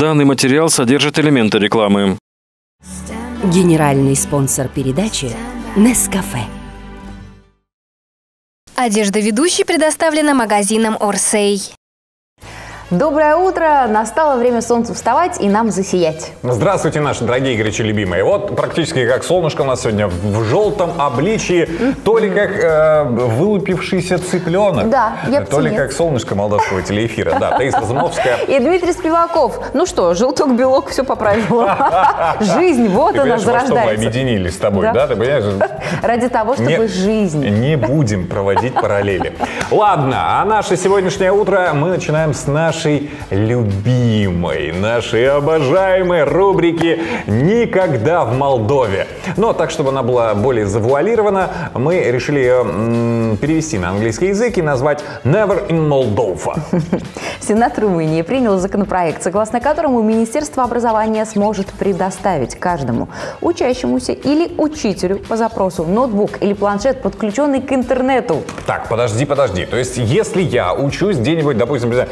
Данный материал содержит элементы рекламы. Генеральный спонсор передачи Нескафе. Одежда ведущей предоставлена магазином Орсей. Доброе утро! Настало время солнцу вставать и нам засиять. Здравствуйте, наши дорогие горячо любимые. Вот практически как солнышко у нас сегодня в желтом обличии, то ли как э, вылупившийся цыпленок, Да, я то ли птенец. как солнышко молдавского телеэфира. Да, Таис Разумовская. И Дмитрий Спиваков. Ну что, желток, белок, все по правилам. Жизнь, вот Ты она понимаешь, во что мы зарождается. объединились с тобой, Да. да? Ты понимаешь? Ради того, чтобы Не- жизнь. Не будем проводить параллели. Ладно, а наше сегодняшнее утро мы начинаем с нашей любимой, нашей обожаемой рубрики «Никогда в Молдове». Но так, чтобы она была более завуалирована, мы решили ее м, перевести на английский язык и назвать «Never in Moldova». Сенат Румынии принял законопроект, согласно которому Министерство образования сможет предоставить каждому учащемуся или учителю по запросу ноутбук или планшет, подключенный к интернету. Так, подожди, подожди. То есть, если я учусь где-нибудь, допустим, э,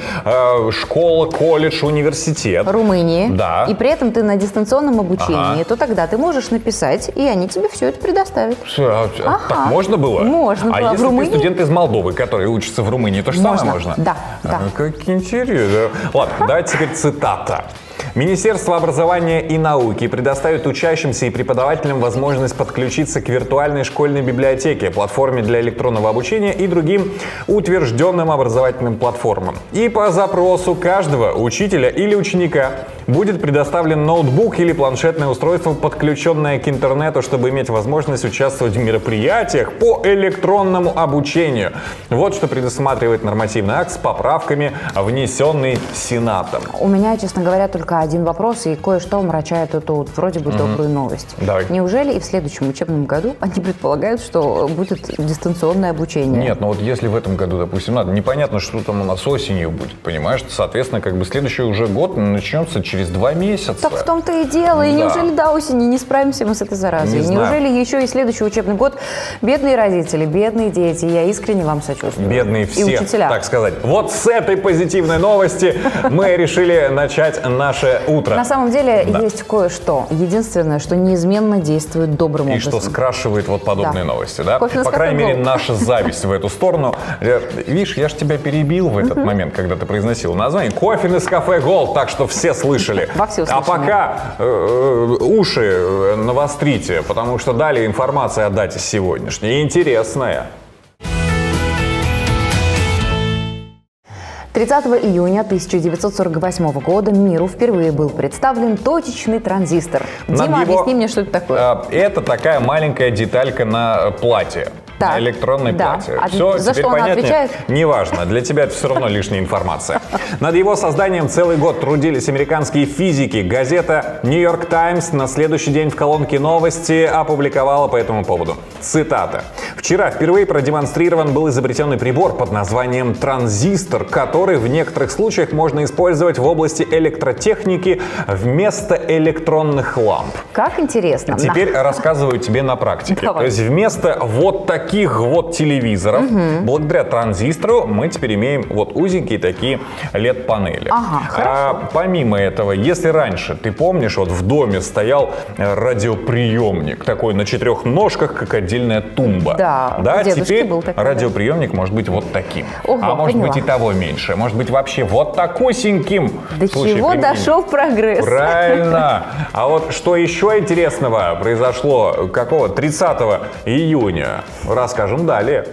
школа, колледж, университет, Румынии. Да. И при этом ты на дистанционном обучении, Ага. то тогда ты можешь написать, и они тебе все это предоставят. Всё, а, а, Ага. Так можно было? Можно а было. В если Румынии? ты студент из Молдовы, который учится в Румынии, то же Можно. самое можно? Да, да. А, как интересно. Ладно, давайте теперь цитата. Министерство образования и науки предоставит учащимся и преподавателям возможность подключиться к виртуальной школьной библиотеке, платформе для электронного обучения и другим утвержденным образовательным платформам. И по запросу каждого учителя или ученика будет предоставлен ноутбук или планшетное устройство, подключенное к интернету, чтобы иметь возможность участвовать в мероприятиях по электронному обучению. Вот что предусматривает нормативный акт с поправками, внесенный Сенатом. У меня, честно говоря, только один вопрос, и кое-что омрачает эту вот вроде бы добрую новость. Давай. Неужели и в следующем учебном году они предполагают, что будет дистанционное обучение? Нет, ну вот если в этом году, допустим, надо, непонятно, что там у нас осенью будет, понимаешь? Соответственно, как бы следующий уже год начнется через два месяца. Так в том-то и дело. И Да. неужели до осени не справимся мы с этой заразой? Не знаю. неужели еще и следующий учебный год? Бедные родители, бедные дети, я искренне вам сочувствую. Бедные И все, учителя. так сказать. Вот с этой позитивной новости мы решили начать наше утро. На самом деле Да. есть кое-что. Единственное, что неизменно действует добрым И образом. что скрашивает вот подобные Да. новости, да? Кофе По крайней мере, наша зависть в эту сторону. Э, Видишь, я же тебя перебил в этот момент, когда ты произносил название. Кофе на кафе Голд, так что все слышали. Во все А услышали. пока э, э, уши э, навострите, потому что далее информация о дате сегодняшней. Интересная. 30 июня 1948 года миру впервые был представлен точечный транзистор. Над Дима, его- объясни мне, что это такое. Э, Это такая маленькая деталька на платье. Так, на электронной да. платье. А Все, за теперь что понятнее? отвечает? Неважно. Для тебя это все равно лишняя информация. Над его созданием целый год трудились американские физики. Газета New York Times на следующий день в колонке новости опубликовала по этому поводу. Цитата. Вчера впервые продемонстрирован был изобретенный прибор под названием транзистор, который в некоторых случаях можно использовать в области электротехники вместо электронных ламп. Как интересно. Теперь рассказываю тебе на практике. Давай. То есть вместо вот таких вот телевизоров, благодаря транзистору, мы теперь имеем вот узенькие такие LED-панели. Ага, а, помимо этого, если раньше, ты помнишь, вот в доме стоял э, радиоприемник, такой на четырех ножках, как отдельная тумба. Да, да теперь был такой, радиоприемник может быть вот таким. Ого, а может поняла. быть и того меньше. Может быть вообще вот такусеньким. До Слушай, чего прикинь. дошел прогресс? Правильно. А вот что еще интересного произошло какого 30 июня, расскажем далее.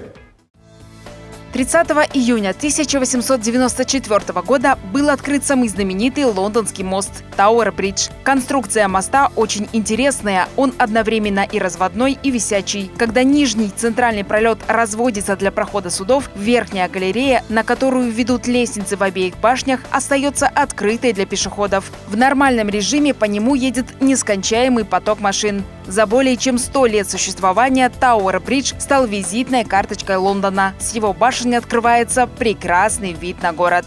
30 июня 1894 года был открыт самый знаменитый лондонский мост Тауэр-Бридж. Конструкция моста очень интересная, он одновременно и разводной, и висячий. Когда нижний центральный пролет разводится для прохода судов, верхняя галерея, на которую ведут лестницы в обеих башнях, остается открытой для пешеходов. В нормальном режиме по нему едет нескончаемый поток машин. За более чем 100 лет существования Тауэр-Бридж стал визитной карточкой Лондона. С его башни открывается прекрасный вид на город.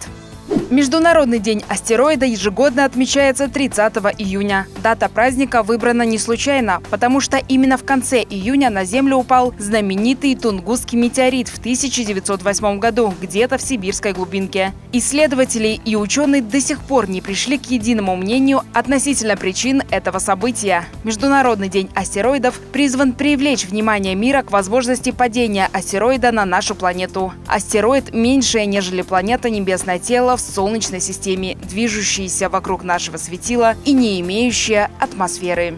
Международный день астероида ежегодно отмечается 30 июня. Дата праздника выбрана не случайно, потому что именно в конце июня на Землю упал знаменитый Тунгусский метеорит в 1908 году, где-то в сибирской глубинке. Исследователи и ученые до сих пор не пришли к единому мнению относительно причин этого события. Международный день астероидов призван привлечь внимание мира к возможности падения астероида на нашу планету. Астероид меньше, нежели планета небесное тело в Солнечной системе, движущаяся вокруг нашего светила и не имеющая атмосферы.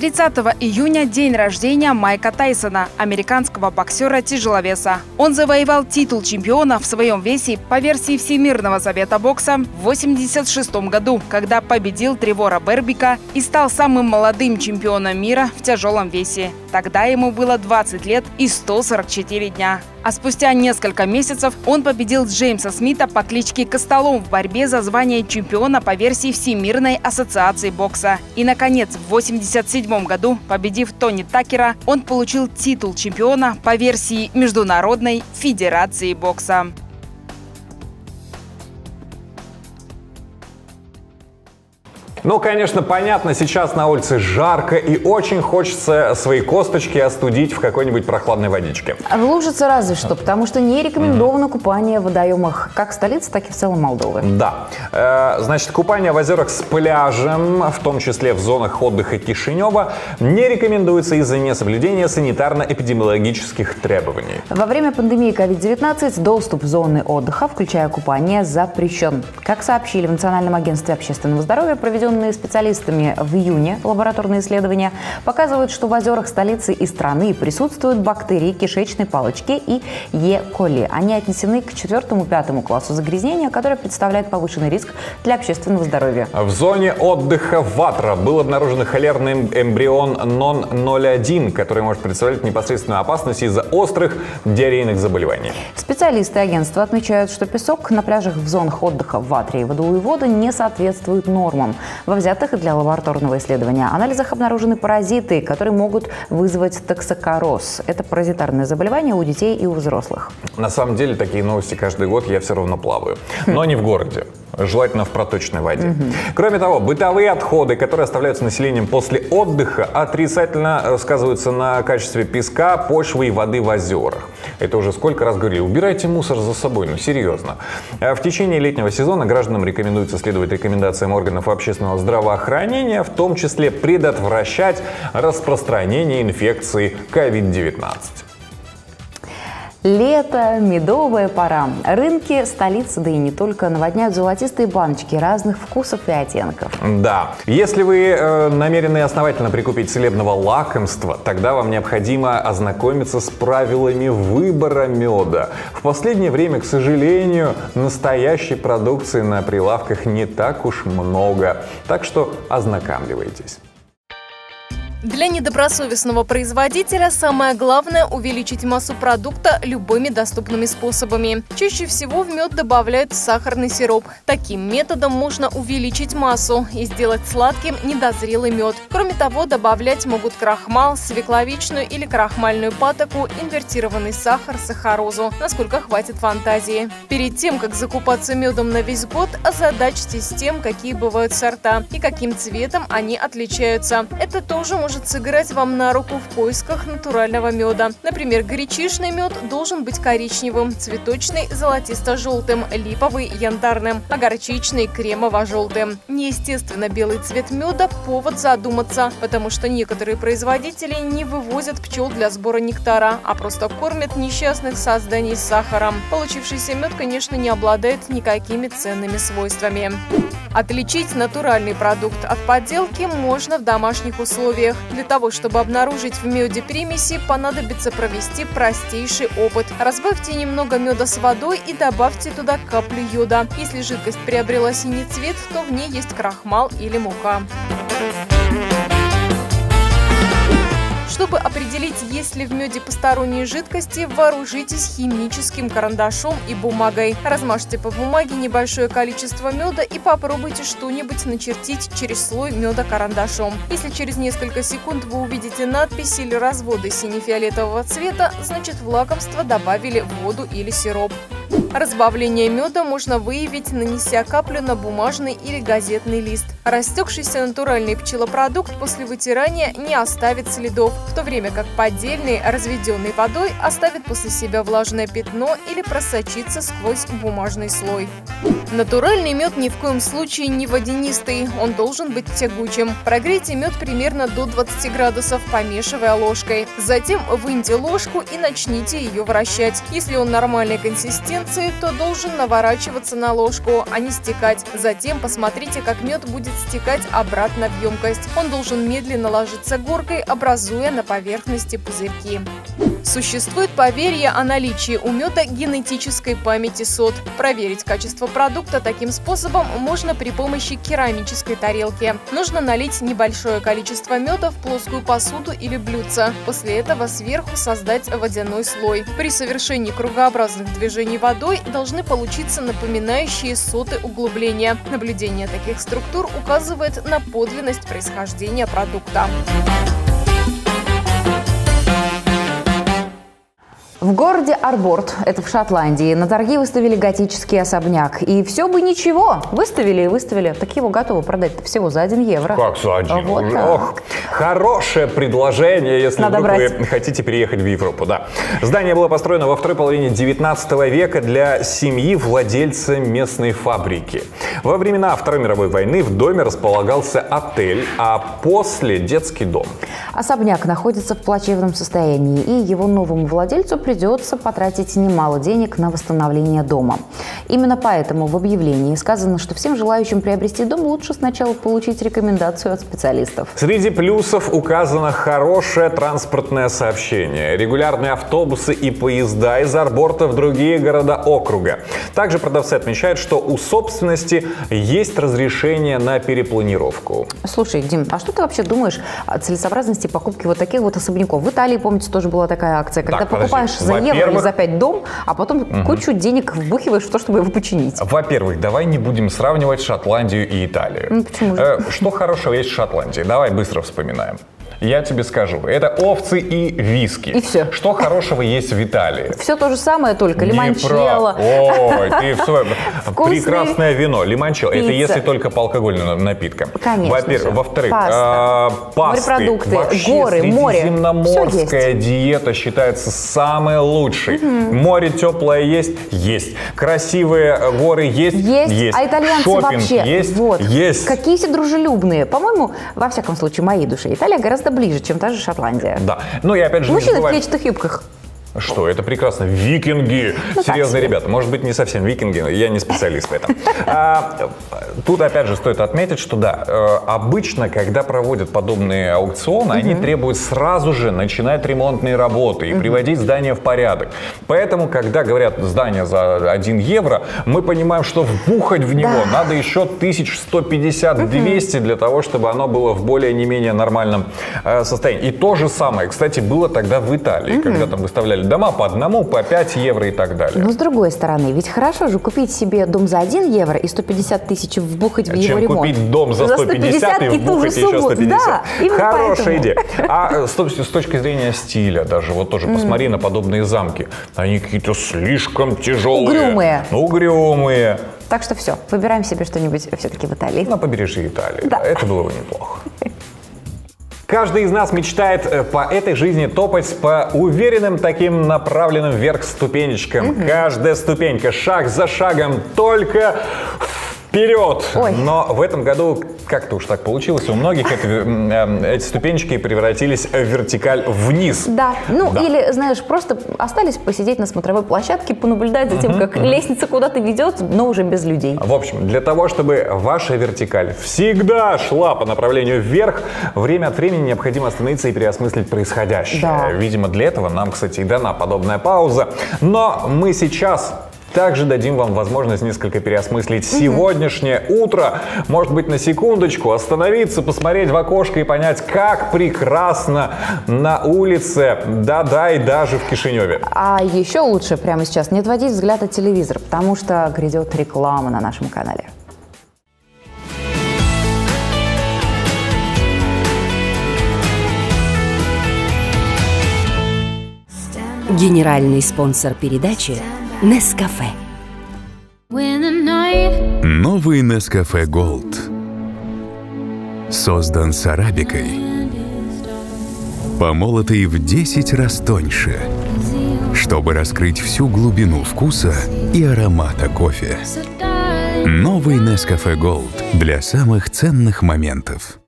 30 июня – день рождения Майка Тайсона, американского боксера-тяжеловеса. Он завоевал титул чемпиона в своем весе по версии Всемирного совета бокса в 1986 году, когда победил Тревора Бербика и стал самым молодым чемпионом мира в тяжелом весе. Тогда ему было 20 лет и 144 дня. А спустя несколько месяцев он победил Джеймса Смита по кличке Костолом в борьбе за звание чемпиона по версии Всемирной ассоциации бокса. И, наконец, в 1987 году, победив Тони Такера, он получил титул чемпиона по версии Международной федерации бокса. Ну, конечно, понятно, сейчас на улице жарко и очень хочется свои косточки остудить в какой-нибудь прохладной водичке. В Лужице разве что, потому что не рекомендовано mm-hmm. купание в водоемах как столицы, так и в целом Молдовы. Да. Э, значит, купание в озерах с пляжем, в том числе в зонах отдыха Кишинева, не рекомендуется из-за несоблюдения санитарно-эпидемиологических требований. Во время пандемии COVID-19 доступ в зоны отдыха, включая купание, запрещен. Как сообщили в Национальном агентстве общественного здоровья, проведен проведенные специалистами в июне лабораторные исследования показывают, что в озерах столицы и страны присутствуют бактерии кишечной палочки и Е. коли. Они отнесены к четвертому-пятому классу загрязнения, которое представляет повышенный риск для общественного здоровья. В зоне отдыха Ватра был обнаружен холерный эмбрион НОН-01, который может представлять непосредственную опасность из-за острых диарейных заболеваний. Специалисты агентства отмечают, что песок на пляжах в зонах отдыха в Ватре и водоуевода не соответствует нормам. Во взятых для лабораторного исследования анализах обнаружены паразиты, которые могут вызвать токсокороз. Это паразитарное заболевание у детей и у взрослых. На самом деле такие новости каждый год я все равно плаваю. Но не в городе желательно в проточной воде. Угу. Кроме того, бытовые отходы, которые оставляются населением после отдыха, отрицательно сказываются на качестве песка, почвы и воды в озерах. Это уже сколько раз говорили. Убирайте мусор за собой, ну серьезно. А в течение летнего сезона гражданам рекомендуется следовать рекомендациям органов общественного здравоохранения, в том числе предотвращать распространение инфекции COVID-19. Лето, медовая пора. Рынки столицы, да и не только, наводняют золотистые баночки разных вкусов и оттенков. Да. Если вы э, намерены основательно прикупить целебного лакомства, тогда вам необходимо ознакомиться с правилами выбора меда. В последнее время, к сожалению, настоящей продукции на прилавках не так уж много. Так что ознакомливайтесь. Для недобросовестного производителя самое главное – увеличить массу продукта любыми доступными способами. Чаще всего в мед добавляют сахарный сироп. Таким методом можно увеличить массу и сделать сладким недозрелый мед. Кроме того, добавлять могут крахмал, свекловичную или крахмальную патоку, инвертированный сахар, сахарозу, насколько хватит фантазии. Перед тем, как закупаться медом на весь год, озадачьтесь тем, какие бывают сорта и каким цветом они отличаются. Это тоже может может сыграть вам на руку в поисках натурального меда. Например, горячишный мед должен быть коричневым, цветочный – золотисто-желтым, липовый – янтарным, а горчичный – кремово-желтым. Неестественно белый цвет меда – повод задуматься, потому что некоторые производители не вывозят пчел для сбора нектара, а просто кормят несчастных созданий сахаром. Получившийся мед, конечно, не обладает никакими ценными свойствами. Отличить натуральный продукт от подделки можно в домашних условиях. Для того, чтобы обнаружить в меде примеси, понадобится провести простейший опыт. Разбавьте немного меда с водой и добавьте туда каплю йода. Если жидкость приобрела синий цвет, то в ней есть крахмал или мука. Чтобы определить есть ли в меде посторонние жидкости, вооружитесь химическим карандашом и бумагой. Размажьте по бумаге небольшое количество меда и попробуйте что-нибудь начертить через слой меда карандашом. Если через несколько секунд вы увидите надпись или разводы сине-фиолетового цвета, значит в лакомство добавили воду или сироп. Разбавление меда можно выявить, нанеся каплю на бумажный или газетный лист. Растекшийся натуральный пчелопродукт после вытирания не оставит следов, в то время как поддельный, разведенный водой, оставит после себя влажное пятно или просочится сквозь бумажный слой. Натуральный мед ни в коем случае не водянистый, он должен быть тягучим. Прогрейте мед примерно до 20 градусов, помешивая ложкой. Затем выньте ложку и начните ее вращать. Если он нормальной консистенции, то должен наворачиваться на ложку, а не стекать. Затем посмотрите, как мед будет стекать обратно в емкость. Он должен медленно ложиться горкой, образуя на поверхности пузырьки. Существует поверье о наличии у меда генетической памяти сот. Проверить качество продукта таким способом можно при помощи керамической тарелки. Нужно налить небольшое количество меда в плоскую посуду или блюдце. После этого сверху создать водяной слой. При совершении кругообразных движений водой должны получиться напоминающие соты углубления. Наблюдение таких структур указывает на подлинность происхождения продукта. В городе Арборд, это в Шотландии, на торги выставили готический особняк. И все бы ничего. Выставили и выставили. Так его готовы продать всего за 1 евро. Как за один? Вот так. Ох, хорошее предложение, если Надо вдруг брать. вы хотите переехать в Европу. Да. Здание было построено во второй половине 19 века для семьи владельца местной фабрики. Во времена Второй мировой войны в доме располагался отель, а после детский дом. Особняк находится в плачевном состоянии, и его новому владельцу придется потратить немало денег на восстановление дома. Именно поэтому в объявлении сказано, что всем желающим приобрести дом лучше сначала получить рекомендацию от специалистов. Среди плюсов указано хорошее транспортное сообщение, регулярные автобусы и поезда из Арборта в другие города округа. Также продавцы отмечают, что у собственности есть разрешение на перепланировку. Слушай, Дим, а что ты вообще думаешь о целесообразности покупки вот таких вот особняков? В Италии, помните, тоже была такая акция, когда Так, покупаешь за евро или за 5 дом, а потом кучу денег вбухиваешь в то, чтобы его починить. Во-первых, давай не будем сравнивать Шотландию и Италию. Ну, почему же? Э, Что хорошего есть в Шотландии? Давай быстро вспоминаем. Я тебе скажу. Это овцы и виски. И всё. Что хорошего есть в Италии? Все то же самое, только лимончелло. Ой, ты Вкусный прекрасное вино, лимончелло. Это если только по алкогольным напиткам. Конечно Во-первых, во-вторых, а, пасты. Морепродукты, горы, море. Средиземноморская диета считается самой лучшей. Море теплое есть? Есть. Красивые горы есть? Есть, а итальянцы вообще, есть? вот, Есть. какие все дружелюбные. По-моему, во всяком случае, моей душе, Италия гораздо ближе, чем та же Шотландия. Да. Ну и опять же, Мужчины в забываем- клетчатых юбках. Что, это прекрасно. Викинги. Ну, Серьезные ребята. Может быть, не совсем викинги, но я не специалист в этом. А, тут, опять же, стоит отметить, что да, э, обычно, когда проводят подобные аукционы, они требуют сразу же начинать ремонтные работы и приводить здание в порядок. Поэтому, когда говорят здание за 1 евро, мы понимаем, что вбухать в него надо еще 1150-200 для того, чтобы оно было в более не менее нормальном э, состоянии. И то же самое, кстати, было тогда в Италии, когда там выставляли дома по одному, по 5 евро и так далее. Но с другой стороны, ведь хорошо же купить себе дом за 1 евро и 150 тысяч вбухать в его чем ремонт. купить дом за 150 и ту же вбухать еще сумму. 150. Да, Хорошая поэтому. идея. А э, с, с точки зрения стиля даже, вот тоже посмотри на подобные замки. Они какие-то слишком тяжелые. Угрюмые. Угрюмые. Так что все, выбираем себе что-нибудь все-таки в Италии. На побережье Италии. Да. Это было бы неплохо. Каждый из нас мечтает э, по этой жизни топать по уверенным таким направленным вверх ступенечкам. Каждая ступенька, шаг за шагом, только вперед. Ой. Но в этом году как-то уж так получилось. У многих это, м, эм, эти ступенечки превратились в вертикаль вниз. Да, ну Да. или, знаешь, просто остались посидеть на смотровой площадке, понаблюдать за тем, как лестница куда-то ведет, но уже без людей. В общем, для того, чтобы ваша вертикаль всегда шла по направлению вверх, время от времени необходимо остановиться и переосмыслить происходящее. Да. Видимо, для этого нам, кстати, и дана подобная пауза. Но мы сейчас Также дадим вам возможность несколько переосмыслить сегодняшнее утро. Может быть, на секундочку остановиться, посмотреть в окошко и понять, как прекрасно на улице, да-да, и даже в Кишиневе. А еще лучше прямо сейчас не отводить взгляд от телевизора, потому что грядет реклама на нашем канале. Генеральный спонсор передачи Нескафе. Новый Nescafe Gold создан с арабикой, помолотый в 10 раз тоньше, чтобы раскрыть всю глубину вкуса и аромата кофе. Новый Nescafe Gold для самых ценных моментов.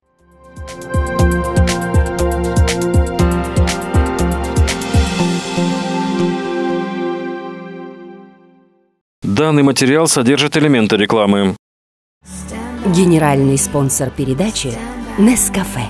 Данный материал содержит элементы рекламы. Генеральный спонсор передачи Нескафе.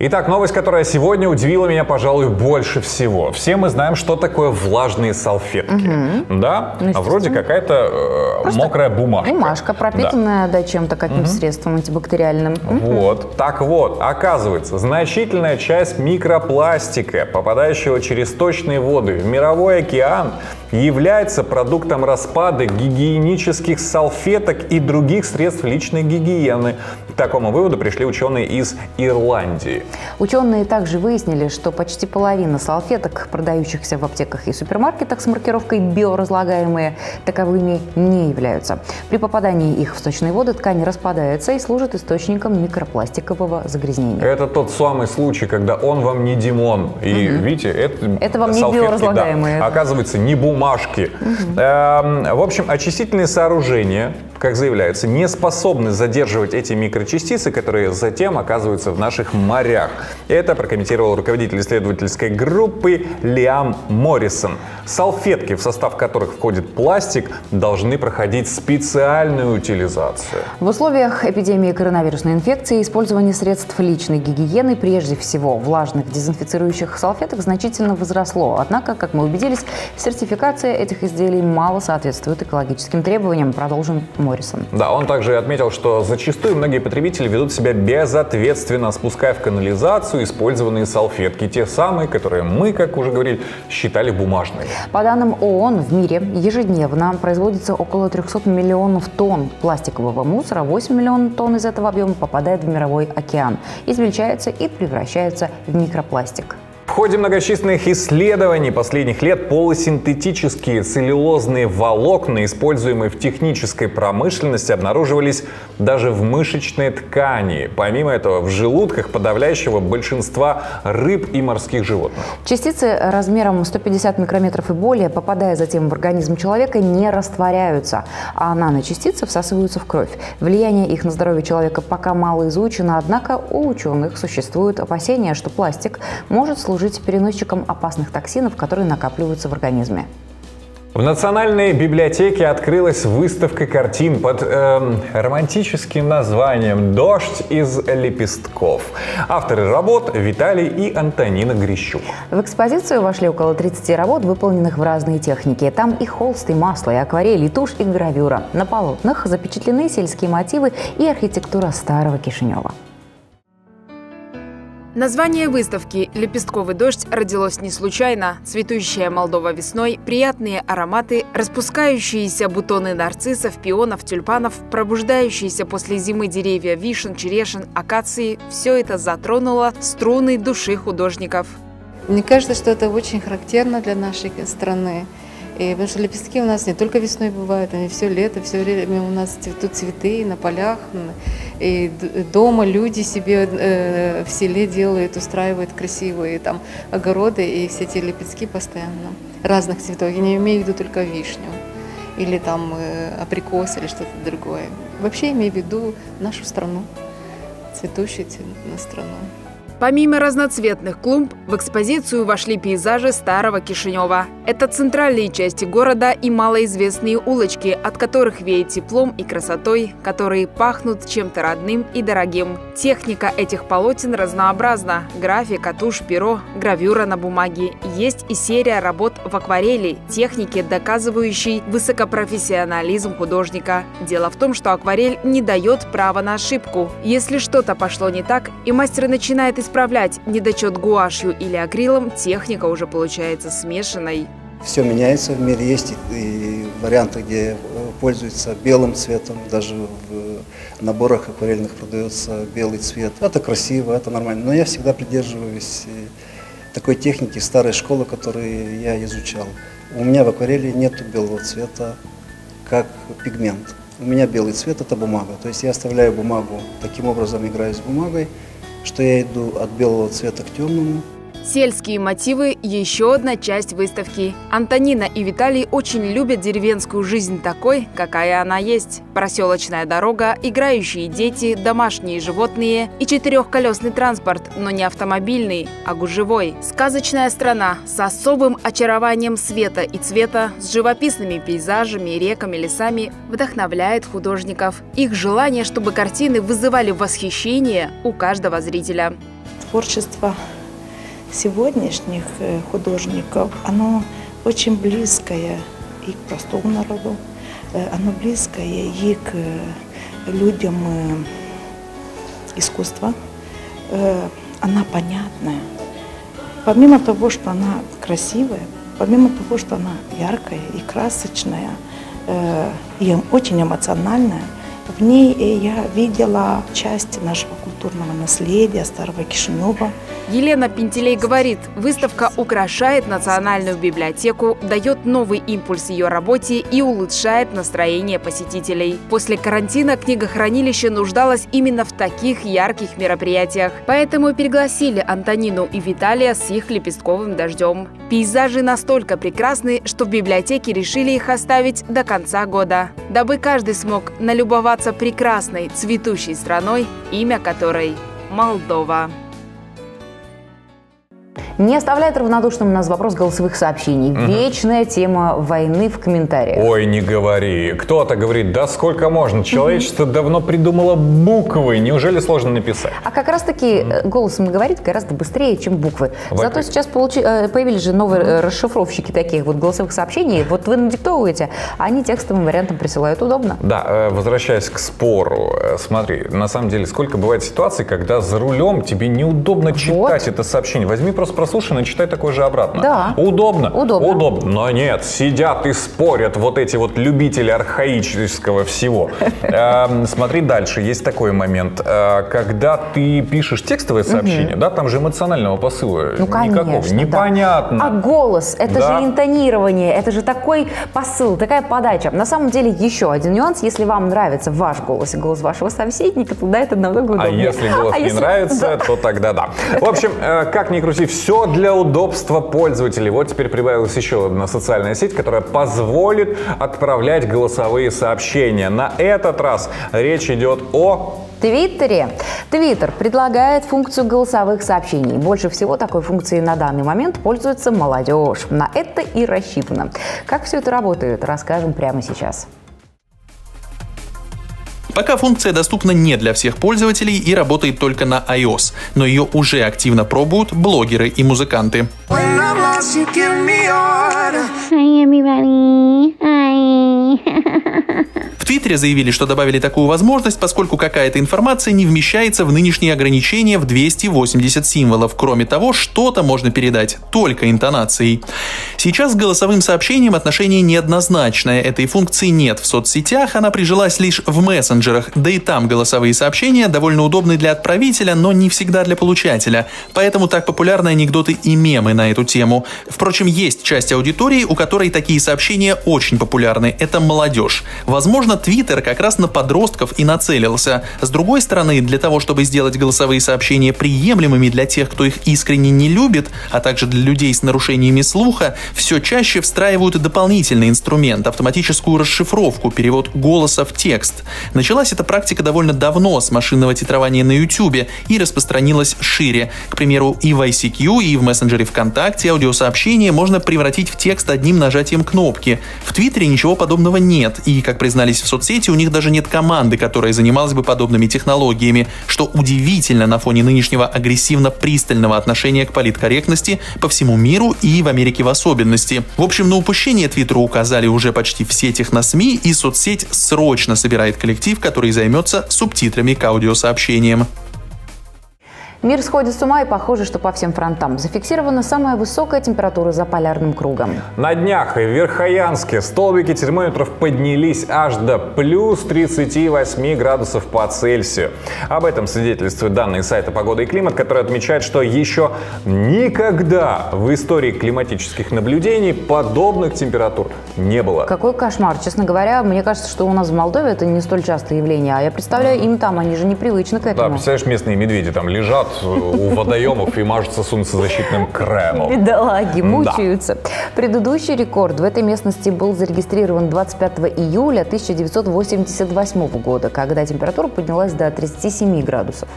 Итак, новость, которая сегодня удивила меня, пожалуй, больше всего. Все мы знаем, что такое влажные салфетки. Да? А вроде какая-то э, мокрая бумажка. Бумажка, пропитанная да. чем-то, каким-то средством антибактериальным. Вот. Так вот, оказывается, значительная часть микропластика, попадающего через сточные воды в мировой океан, является продуктом распада гигиенических салфеток и других средств личной гигиены. К такому выводу пришли ученые из Ирландии. Ученые также выяснили, что почти половина салфеток, продающихся в аптеках и супермаркетах с маркировкой «биоразлагаемые», таковыми не являются. При попадании их в сточные воды ткань распадается и служит источником микропластикового загрязнения. Это тот самый случай, когда он вам не Димон. И угу. видите, это, это вам салфетки, не биоразлагаемые. Да, оказывается, не бумажки. Угу. Эм, в общем, очистительные сооружения как заявляется, не способны задерживать эти микрочастицы, которые затем оказываются в наших морях. Это прокомментировал руководитель исследовательской группы Лиам Моррисон. Салфетки, в состав которых входит пластик, должны проходить специальную утилизацию. В условиях эпидемии коронавирусной инфекции использование средств личной гигиены, прежде всего влажных дезинфицирующих салфеток, значительно возросло. Однако, как мы убедились, сертификация этих изделий мало соответствует экологическим требованиям, продолжим Моррисон. Да, он также отметил, что зачастую многие потребители ведут себя безответственно, спуская в канализацию использованные салфетки, те самые, которые мы, как уже говорили, считали бумажными. По данным ООН, в мире ежедневно производится около 300 миллионов тонн пластикового мусора, 8 миллионов тонн из этого объема попадает в мировой океан, измельчается и превращается в микропластик. Ходе многочисленных исследований последних лет полусинтетические целлюлозные волокна, используемые в технической промышленности, обнаруживались даже в мышечной ткани. Помимо этого, в желудках подавляющего большинства рыб и морских животных. Частицы размером 150 микрометров и более, попадая затем в организм человека, не растворяются, а наночастицы всасываются в кровь. Влияние их на здоровье человека пока мало изучено, однако у ученых существуют опасения, что пластик может служить служить переносчиком опасных токсинов, которые накапливаются в организме. В Национальной библиотеке открылась выставка картин под э, романтическим названием «Дождь из лепестков». Авторы работ Виталий и Антонина Грищук. В экспозицию вошли около 30 работ, выполненных в разные техники. Там и холст, и масло, и акварель, и тушь, и гравюра. На полотнах запечатлены сельские мотивы и архитектура старого Кишинева. Название выставки «Лепестковый дождь» родилось не случайно. Цветущая Молдова весной, приятные ароматы, распускающиеся бутоны нарциссов, пионов, тюльпанов, пробуждающиеся после зимы деревья вишен, черешин, акации – все это затронуло струны души художников. Мне кажется, что это очень характерно для нашей страны. И, потому что лепестки у нас не только весной бывают, они все лето, все время у нас цветут цветы на полях, и дома люди себе э, в селе делают, устраивают красивые там огороды, и все эти лепестки постоянно разных цветов. Я не имею в виду только вишню или там э, абрикос или что-то другое. Вообще имею в виду нашу страну, цветущую страну. Помимо разноцветных клумб, в экспозицию вошли пейзажи старого Кишинева. Это центральные части города и малоизвестные улочки, от которых веет теплом и красотой, которые пахнут чем-то родным и дорогим. Техника этих полотен разнообразна. Графика, тушь, перо, гравюра на бумаге. Есть и серия работ в акварели, техники, доказывающей высокопрофессионализм художника. Дело в том, что акварель не дает права на ошибку. Если что-то пошло не так, и мастер начинает исправлять недочет гуашью или акрилом, техника уже получается смешанной. Все меняется в мире, есть и варианты, где пользуются белым цветом, даже в наборах акварельных продается белый цвет. Это красиво, это нормально, но я всегда придерживаюсь э, такой техники старой школы, которую я изучал. У меня в акварели нет белого цвета как пигмент. У меня белый цвет – это бумага. То есть я оставляю бумагу, таким образом играю с бумагой, что я иду от белого цвета к темному, Сельские мотивы – еще одна часть выставки. Антонина и Виталий очень любят деревенскую жизнь такой, какая она есть. Проселочная дорога, играющие дети, домашние животные и четырехколесный транспорт, но не автомобильный, а гужевой. Сказочная страна с особым очарованием света и цвета, с живописными пейзажами, реками, лесами вдохновляет художников. Их желание, чтобы картины вызывали восхищение у каждого зрителя. Творчество сегодняшних э, художников, оно очень близкое и к простому народу, э, оно близкое и к э, людям искусства. Она понятная. Помимо того, что она красивая, помимо того, что она яркая и красочная, и очень эмоциональная, в ней я видела часть нашего культурного наследия старого Кишинева. Елена Пентелей говорит, выставка украшает национальную библиотеку, дает новый импульс ее работе и улучшает настроение посетителей. После карантина книгохранилище нуждалось именно в таких ярких мероприятиях. Поэтому пригласили Антонину и Виталия с их лепестковым дождем. Пейзажи настолько прекрасны, что в библиотеке решили их оставить до конца года, дабы каждый смог налюбоваться прекрасной цветущей страной, имя которой Молдова. Не оставляет равнодушным нас вопрос голосовых сообщений. Угу. Вечная тема войны в комментариях. Ой, не говори. Кто-то говорит, да сколько можно? Человечество угу. давно придумало буквы. Неужели сложно написать? А как раз-таки угу. голосом говорит гораздо быстрее, чем буквы. Зато сейчас получи, э, появились же новые угу. расшифровщики таких вот голосовых сообщений. Вот вы надиктовываете, а они текстовым вариантом присылают. Удобно. Да, возвращаясь к спору. Смотри, на самом деле, сколько бывает ситуаций, когда за рулем тебе неудобно читать вот. это сообщение. Возьми просто прослушан и читай такое же обратно. Да. Удобно. Удобно. Удобно. Но нет, сидят и спорят вот эти вот любители архаического всего. Эм, смотри дальше. Есть такой момент. Э, когда ты пишешь текстовое сообщение, да, там же эмоционального посыла ну, никакого. Непонятно. А голос, это же интонирование, это же такой посыл, такая подача. На самом деле еще один нюанс. Если вам нравится ваш голос и голос вашего собеседника, то да, это намного а удобнее. А если голос не нравится, то тогда да. В общем, э, как ни крути, все все для удобства пользователей. Вот теперь прибавилась еще одна социальная сеть, которая позволит отправлять голосовые сообщения. На этот раз речь идет о Твиттере. Твиттер предлагает функцию голосовых сообщений. Больше всего такой функцией на данный момент пользуется молодежь. На это и рассчитано. Как все это работает, расскажем прямо сейчас. Пока функция доступна не для всех пользователей и работает только на iOS, но ее уже активно пробуют блогеры и музыканты. Hi everybody. Hi. Твиттере заявили, что добавили такую возможность, поскольку какая-то информация не вмещается в нынешние ограничения в 280 символов. Кроме того, что-то можно передать только интонацией. Сейчас с голосовым сообщением отношение неоднозначное. Этой функции нет в соцсетях, она прижилась лишь в мессенджерах, да и там голосовые сообщения довольно удобны для отправителя, но не всегда для получателя. Поэтому так популярны анекдоты и мемы на эту тему. Впрочем, есть часть аудитории, у которой такие сообщения очень популярны. Это молодежь. Возможно, Возможно, Твиттер как раз на подростков и нацелился. С другой стороны, для того, чтобы сделать голосовые сообщения приемлемыми для тех, кто их искренне не любит, а также для людей с нарушениями слуха, все чаще встраивают дополнительный инструмент – автоматическую расшифровку, перевод голоса в текст. Началась эта практика довольно давно с машинного титрования на YouTube и распространилась шире. К примеру, и в ICQ, и в мессенджере ВКонтакте аудиосообщение можно превратить в текст одним нажатием кнопки. В Твиттере ничего подобного нет, и, как признались в соцсети, у них даже нет команды, которая занималась бы подобными технологиями, что удивительно на фоне нынешнего агрессивно-пристального отношения к политкорректности по всему миру и в Америке в особенности. В общем, на упущение Твиттеру указали уже почти все техносми, и соцсеть срочно собирает коллектив, который займется субтитрами к аудиосообщениям. Мир сходит с ума и похоже, что по всем фронтам. Зафиксирована самая высокая температура за полярным кругом. На днях в Верхоянске столбики термометров поднялись аж до плюс 38 градусов по Цельсию. Об этом свидетельствуют данные сайта «Погода и климат», который отмечает, что еще никогда в истории климатических наблюдений подобных температур не было. Какой кошмар. Честно говоря, мне кажется, что у нас в Молдове это не столь частое явление. А я представляю, им там, они же непривычны к этому. Да, представляешь, местные медведи там лежат у водоемов и мажутся солнцезащитным кремом. Бедолаги мучаются. Да. Предыдущий рекорд в этой местности был зарегистрирован 25 июля 1988 года, когда температура поднялась до 37 градусов.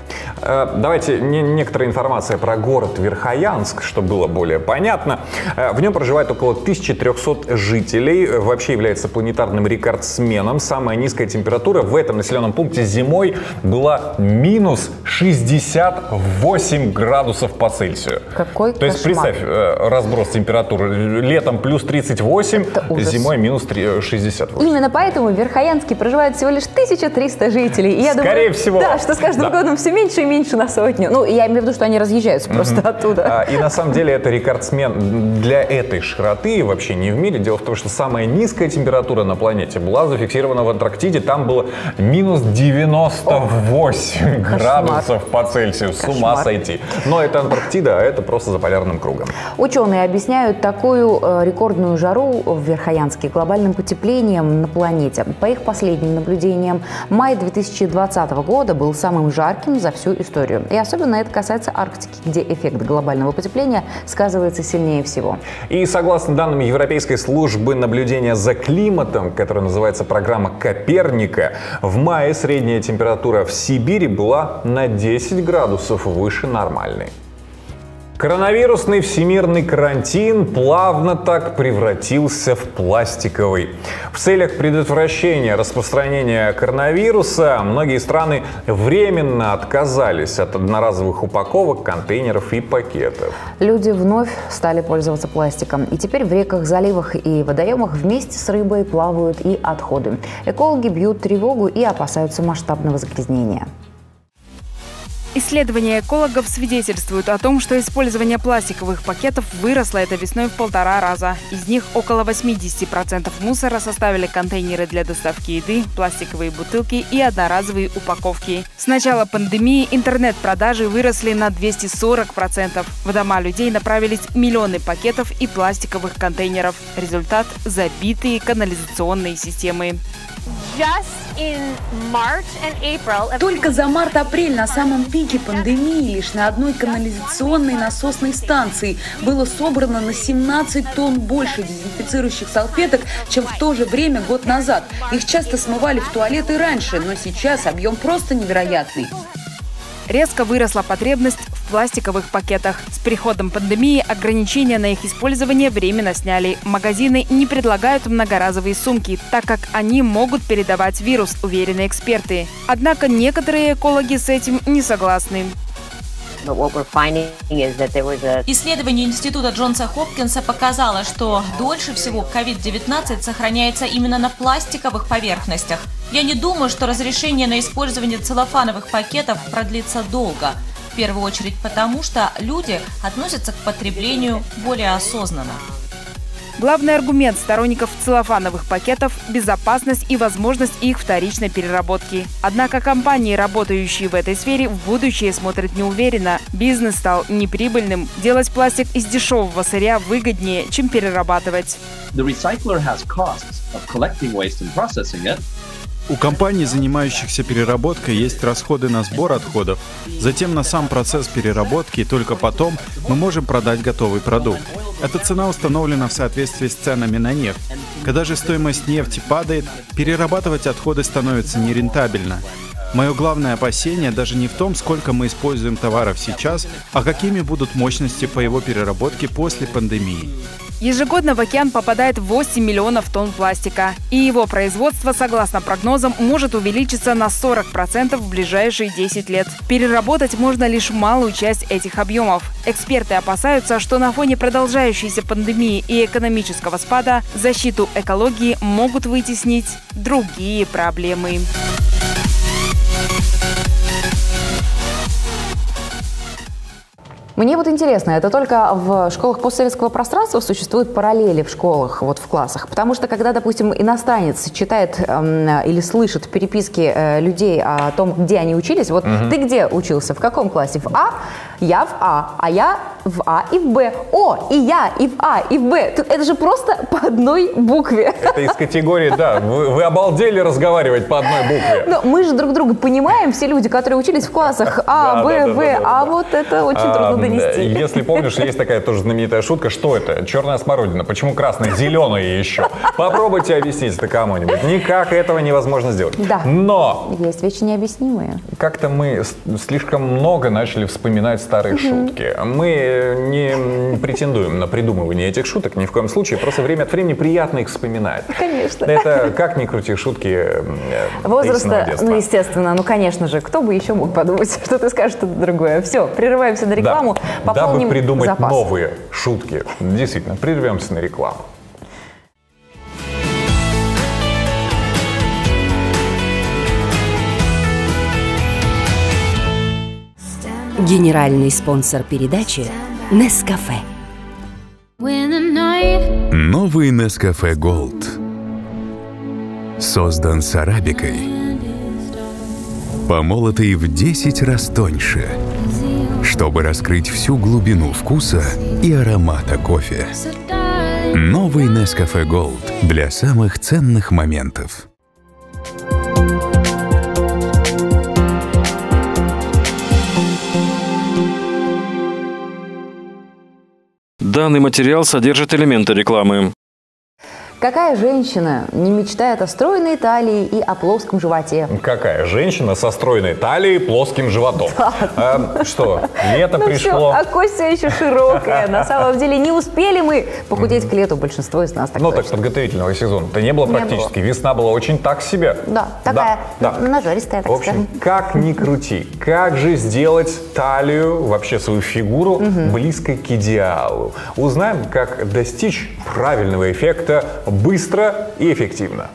Э, давайте не, некоторая информация про город Верхоянск, чтобы было более понятно. Э, в нем проживает около 1300 жителей. Вообще является планетарным рекордсменом. Самая низкая температура в этом населенном пункте зимой была минус 68 8 градусов по Цельсию. Какой То есть представь э, разброс температуры. Летом плюс 38, зимой минус 68. Именно поэтому в Верхоянске проживает всего лишь 1300 жителей. И я Скорее думаю, всего. Да, что с каждым да. годом все меньше и меньше на сотню. Ну, я имею в виду, что они разъезжаются просто mm-hmm. оттуда. А, и на самом деле это рекордсмен для этой широты вообще не в мире. Дело в том, что самая низкая температура на планете была зафиксирована в Антарктиде. Там было минус 98 О, градусов по Цельсию. С ума сойти. Но это Антарктида, а это просто за полярным кругом. Ученые объясняют такую э, рекордную жару в Верхоянске глобальным потеплением на планете. По их последним наблюдениям, май 2020 года был самым жарким за всю историю. И особенно это касается Арктики, где эффект глобального потепления сказывается сильнее всего. И согласно данным Европейской службы наблюдения за климатом, которая называется программа Коперника, в мае средняя температура в Сибири была на 10 градусов выше нормальной. Коронавирусный всемирный карантин плавно так превратился в пластиковый. В целях предотвращения распространения коронавируса многие страны временно отказались от одноразовых упаковок, контейнеров и пакетов. Люди вновь стали пользоваться пластиком. И теперь в реках, заливах и водоемах вместе с рыбой плавают и отходы. Экологи бьют тревогу и опасаются масштабного загрязнения. Исследования экологов свидетельствуют о том, что использование пластиковых пакетов выросло этой весной в полтора раза. Из них около 80% мусора составили контейнеры для доставки еды, пластиковые бутылки и одноразовые упаковки. С начала пандемии интернет-продажи выросли на 240%. В дома людей направились миллионы пакетов и пластиковых контейнеров. Результат – забитые канализационные системы. Только за март-апрель на самом пике пандемии лишь на одной канализационной насосной станции было собрано на 17 тонн больше дезинфицирующих салфеток, чем в то же время год назад. Их часто смывали в туалеты раньше, но сейчас объем просто невероятный. Резко выросла потребность в пластиковых пакетах. С приходом пандемии ограничения на их использование временно сняли. Магазины не предлагают многоразовые сумки, так как они могут передавать вирус, уверены эксперты. Однако некоторые экологи с этим не согласны. Исследование Института Джонса Хопкинса показало, что дольше всего COVID-19 сохраняется именно на пластиковых поверхностях. Я не думаю, что разрешение на использование целлофановых пакетов продлится долго. В первую очередь потому, что люди относятся к потреблению более осознанно. Главный аргумент сторонников целлофановых пакетов – безопасность и возможность их вторичной переработки. Однако компании, работающие в этой сфере, в будущее смотрят неуверенно. Бизнес стал неприбыльным. Делать пластик из дешевого сырья выгоднее, чем перерабатывать. У компаний, занимающихся переработкой, есть расходы на сбор отходов, затем на сам процесс переработки, и только потом мы можем продать готовый продукт. Эта цена установлена в соответствии с ценами на нефть. Когда же стоимость нефти падает, перерабатывать отходы становится нерентабельно. Мое главное опасение даже не в том, сколько мы используем товаров сейчас, а какими будут мощности по его переработке после пандемии. Ежегодно в океан попадает 8 миллионов тонн пластика. И его производство, согласно прогнозам, может увеличиться на 40% в ближайшие 10 лет. Переработать можно лишь малую часть этих объемов. Эксперты опасаются, что на фоне продолжающейся пандемии и экономического спада защиту экологии могут вытеснить другие проблемы. Мне вот интересно, это только в школах постсоветского пространства существуют параллели в школах, вот в классах? Потому что когда, допустим, иностранец читает э, или слышит переписки э, людей о том, где они учились, вот угу. ты где учился, в каком классе? В А? Я в А, а я в А и в Б. О, и я и в А, и в Б. Это же просто по одной букве. Это из категории, да, вы, вы обалдели разговаривать по одной букве. Но мы же друг друга понимаем, все люди, которые учились в классах А, Б, В, а вот это очень трудно донести. Если помнишь, есть такая тоже знаменитая шутка, что это? Черная смородина. Почему красная? Зеленая еще. Попробуйте объяснить это кому-нибудь. Никак этого невозможно сделать. Да. Но! Есть вещи необъяснимые. Как-то мы слишком много начали вспоминать старые угу. шутки. Мы не претендуем на придумывание этих шуток ни в коем случае, просто время от времени приятно их вспоминать. Конечно. Это, как ни крути, шутки э, Возраста, ну, естественно, ну, конечно же, кто бы еще мог подумать, что ты скажешь что-то другое. Все, прерываемся на рекламу. Пополним Дабы придумать запас. новые шутки, действительно, прервемся на рекламу. Генеральный спонсор передачи Nescafe. Новый Nescafe Gold создан с арабикой, помолотый в 10 раз тоньше, чтобы раскрыть всю глубину вкуса и аромата кофе. Новый Nescafe Gold для самых ценных моментов. Данный материал содержит элементы рекламы. Какая женщина не мечтает о стройной талии и о плоском животе? Какая женщина со стройной талией и плоским животом? Да. А, что, лето ну пришло? Все, а кость все еще широкая. На самом деле не успели мы похудеть к лету, большинство из нас так Ну так подготовительного сезона-то не было практически. Весна была очень так себе. Да, такая да, да. нажористая, так В общем, как ни крути, как же сделать талию, вообще свою фигуру угу. близкой к идеалу? Узнаем, как достичь правильного эффекта быстро и эффективно.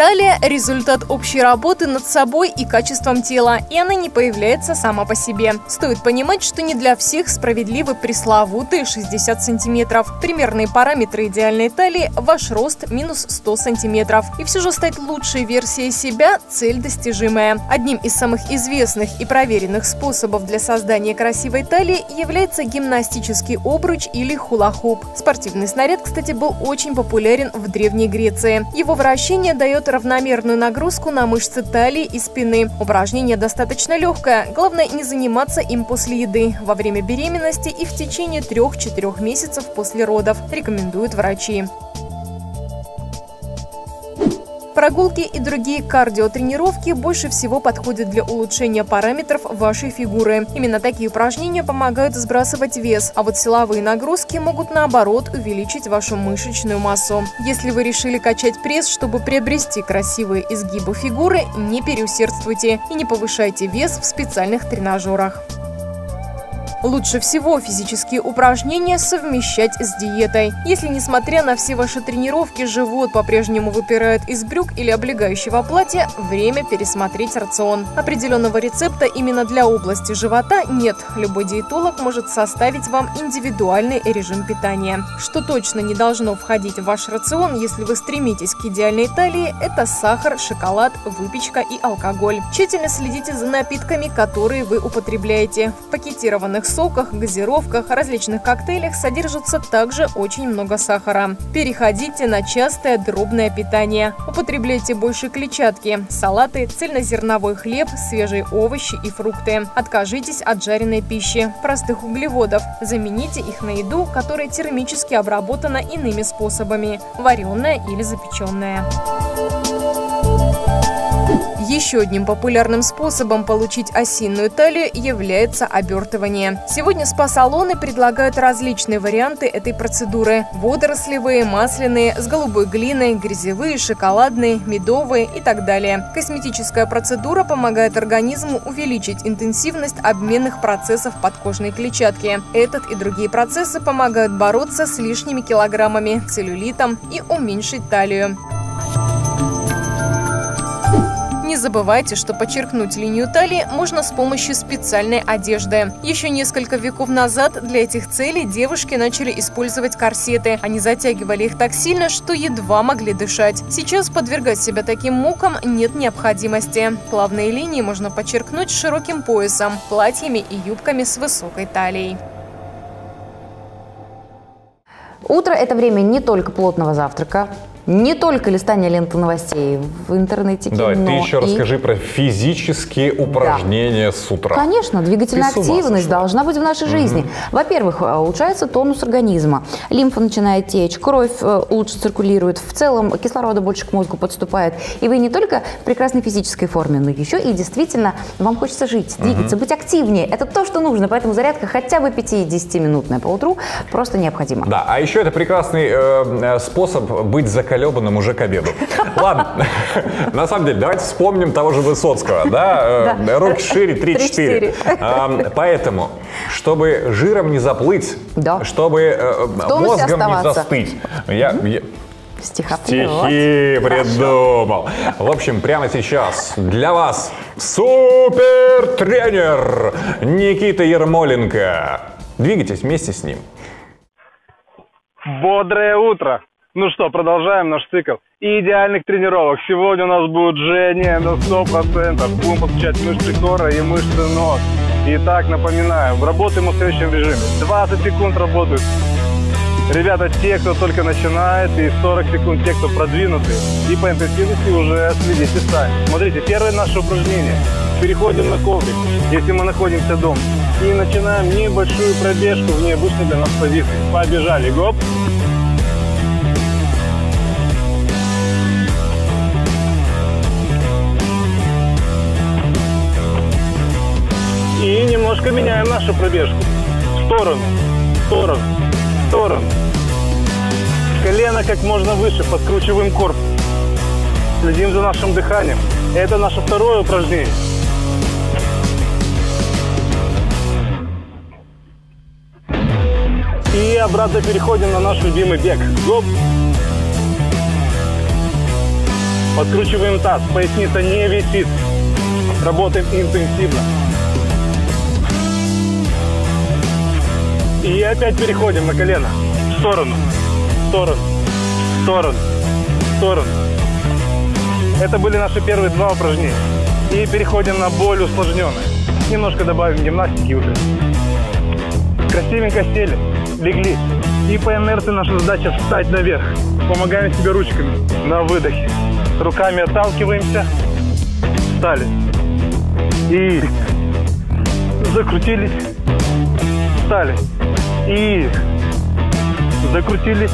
Талия – результат общей работы над собой и качеством тела, и она не появляется сама по себе. Стоит понимать, что не для всех справедливы пресловутые 60 сантиметров. Примерные параметры идеальной талии – ваш рост минус 100 сантиметров. И все же стать лучшей версией себя – цель достижимая. Одним из самых известных и проверенных способов для создания красивой талии является гимнастический обруч или хула-хуп. Спортивный снаряд, кстати, был очень популярен в Древней Греции. Его вращение дает равномерную нагрузку на мышцы талии и спины. Упражнение достаточно легкое, главное не заниматься им после еды, во время беременности и в течение 3-4 месяцев после родов, рекомендуют врачи. Прогулки и другие кардиотренировки больше всего подходят для улучшения параметров вашей фигуры. Именно такие упражнения помогают сбрасывать вес, а вот силовые нагрузки могут наоборот увеличить вашу мышечную массу. Если вы решили качать пресс, чтобы приобрести красивые изгибы фигуры, не переусердствуйте и не повышайте вес в специальных тренажерах. Лучше всего физические упражнения совмещать с диетой. Если, несмотря на все ваши тренировки, живот по-прежнему выпирает из брюк или облегающего платья, время пересмотреть рацион. Определенного рецепта именно для области живота нет. Любой диетолог может составить вам индивидуальный режим питания. Что точно не должно входить в ваш рацион, если вы стремитесь к идеальной талии, это сахар, шоколад, выпечка и алкоголь. Тщательно следите за напитками, которые вы употребляете. В пакетированных соках, газировках, различных коктейлях содержится также очень много сахара. Переходите на частое дробное питание. Употребляйте больше клетчатки, салаты, цельнозерновой хлеб, свежие овощи и фрукты. Откажитесь от жареной пищи, простых углеводов. Замените их на еду, которая термически обработана иными способами – вареная или запеченная. Еще одним популярным способом получить осинную талию является обертывание. Сегодня спа-салоны предлагают различные варианты этой процедуры. Водорослевые, масляные, с голубой глиной, грязевые, шоколадные, медовые и так далее. Косметическая процедура помогает организму увеличить интенсивность обменных процессов подкожной клетчатки. Этот и другие процессы помогают бороться с лишними килограммами, целлюлитом и уменьшить талию. Не забывайте, что подчеркнуть линию талии можно с помощью специальной одежды. Еще несколько веков назад для этих целей девушки начали использовать корсеты. Они затягивали их так сильно, что едва могли дышать. Сейчас подвергать себя таким мукам нет необходимости. Плавные линии можно подчеркнуть широким поясом, платьями и юбками с высокой талией. Утро – это время не только плотного завтрака, не только листание ленты новостей в интернете, Давай, кино. ты еще и... расскажи про физические упражнения с утра. Конечно, двигательная Ты ума активность сошла. должна быть в нашей жизни. Во-первых, э, улучшается тонус организма, лимфа начинает течь, кровь э, лучше циркулирует, в целом кислорода больше к мозгу подступает. И вы не только в прекрасной физической форме, но еще и действительно вам хочется жить, двигаться, быть активнее. Это то, что нужно, поэтому зарядка хотя бы 5-10-минутная по утру просто необходима. Да, а еще это прекрасный э, э, способ быть закаленным уже к обеду. Ладно, на самом деле, давайте вспомним того же Высоцкого, да? Э, Руки шире, 3-4. А, Поэтому, чтобы жиром не заплыть, чтобы э, мозгом не застыть, я- я, Стихотворение. Стихи придумал. В общем, прямо сейчас для вас супер тренер Никита Ермоленко. Двигайтесь вместе с ним. Бодрое утро! Ну что, продолжаем наш цикл идеальных тренировок. Сегодня у нас будет жжение на 100%. Будем подключать мышцы кора и мышцы ног. Итак, напоминаю, работаем в следующем режиме. 20 секунд работают. Ребята, те, кто только начинает, и 40 секунд те, кто продвинутый. И по интенсивности уже следите сами. Смотрите, первое наше упражнение. Переходим на коврик, если мы находимся дома. И начинаем небольшую пробежку в необычной для нас позиции. Побежали, гоп. Немножко меняем нашу пробежку. В сторону, в сторону, в сторону. Колено как можно выше, подкручиваем корпус. Следим за нашим дыханием. Это наше второе упражнение. И обратно переходим на наш любимый бег. Гоп. Подкручиваем таз, поясница не висит. Работаем интенсивно. И опять переходим на колено. В сторону, в сторону, в сторону, в сторону. Это были наши первые два упражнения. И переходим на более усложненные. Немножко добавим гимнастики уже. Красивенько сели, легли. И по инерции наша задача встать наверх. Помогаем себе ручками на выдохе. Руками отталкиваемся. Встали. И закрутились. Встали. И закрутились.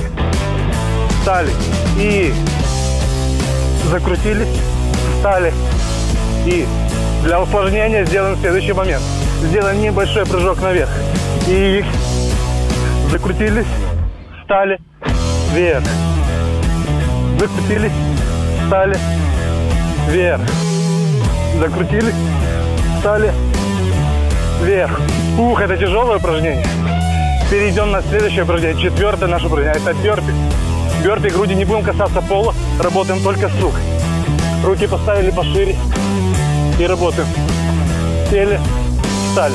Встали. И закрутились. Встали. И для усложнения сделаем следующий момент. Сделаем небольшой прыжок наверх. И закрутились, встали, вверх. Закрутились, встали, вверх. Закрутились, встали, вверх. Ух, это тяжелое упражнение. Перейдем на следующее упражнение. Четвертое наше упражнение. Это бёрпи. Бёрпи груди не будем касаться пола. Работаем только с рук. Руки поставили пошире. И работаем. Сели, встали.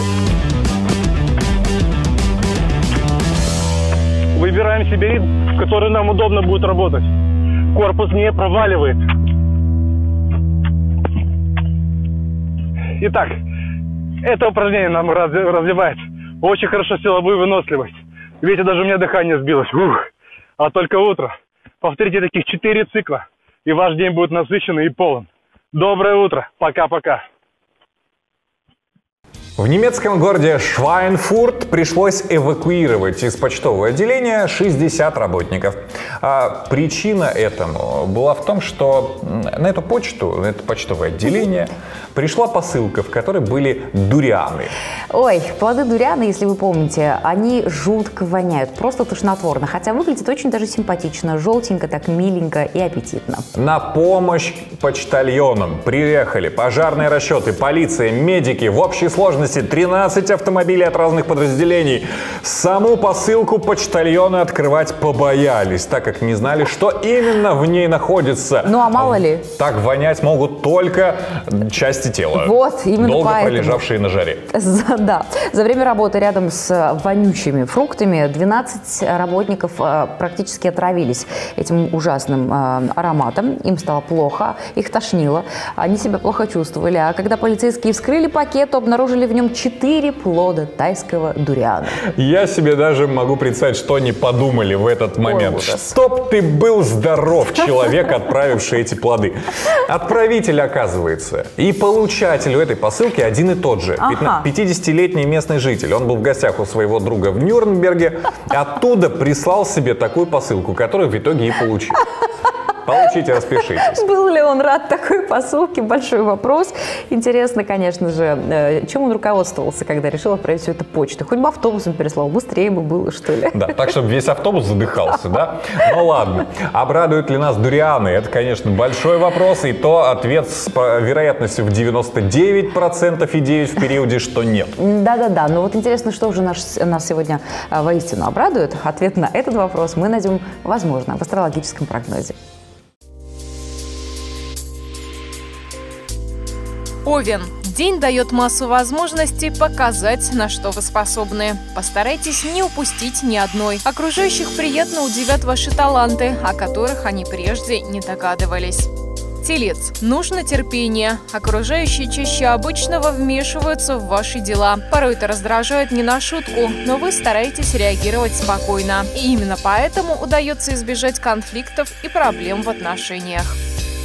Выбираем себе ритм, в который нам удобно будет работать. Корпус не проваливает. Итак, это упражнение нам раз- развивает Очень хорошо силовую выносливость. Видите, даже у меня дыхание сбилось. Ух. А только утро. Повторите таких четыре цикла, и ваш день будет насыщенный и полон. Доброе утро. Пока-пока. В немецком городе Швайнфурт пришлось эвакуировать из почтового отделения 60 работников. А причина этому была в том, что на эту почту, на это почтовое отделение пришла посылка, в которой были дурианы. Ой, плоды дурианы, если вы помните, они жутко воняют, просто тошнотворно, хотя выглядит очень даже симпатично, желтенько, так миленько и аппетитно. На помощь почтальонам приехали пожарные расчеты, полиция, медики, в общей сложности 13 автомобилей от разных подразделений. Саму посылку почтальоны открывать побоялись, так как не знали, что именно в ней находится. Ну а мало ли? Так вонять могут только части тела. Вот, именно Долго поэтому. пролежавшие на жаре. За- Да. За время работы рядом с вонючими фруктами 12 работников э, практически отравились этим ужасным э, ароматом. Им стало плохо, их тошнило, они себя плохо чувствовали. А когда полицейские вскрыли пакет, то обнаружили в нем 4 плода тайского дуриана. Я себе даже могу представить, что они подумали в этот момент. ужас. Чтоб ты был здоров, человек, отправивший эти плоды. Отправитель, оказывается, и получатель у этой посылки один и тот же. Ага. 50-летний местный житель. Он был в гостях у своего друга в Нюрнберге. Оттуда прислал себе такую посылку, которую в итоге и получил. Получите, распишитесь. Был ли он рад такой посылке? Большой вопрос. Интересно, конечно же, э, чем он руководствовался, когда решил отправить все это почтой? Хоть бы автобусом переслал, быстрее бы было, что ли. Да, так, чтобы весь автобус задыхался, да? Ну ладно. Обрадуют ли нас дурианы? Это, конечно, большой вопрос. И то ответ с вероятностью в 99% и 9 в периоде, что нет. Да-да-да, но вот интересно, что же наш, нас сегодня а, воистину обрадует? Ответ на этот вопрос мы найдем, возможно, в астрологическом прогнозе. Овен. День дает массу возможностей показать, на что вы способны. Постарайтесь не упустить ни одной. Окружающих приятно удивят ваши таланты, о которых они прежде не догадывались. Телец. Нужно терпение. Окружающие чаще обычного вмешиваются в ваши дела. Порой это раздражает не на шутку, но вы стараетесь реагировать спокойно. И именно поэтому удается избежать конфликтов и проблем в отношениях.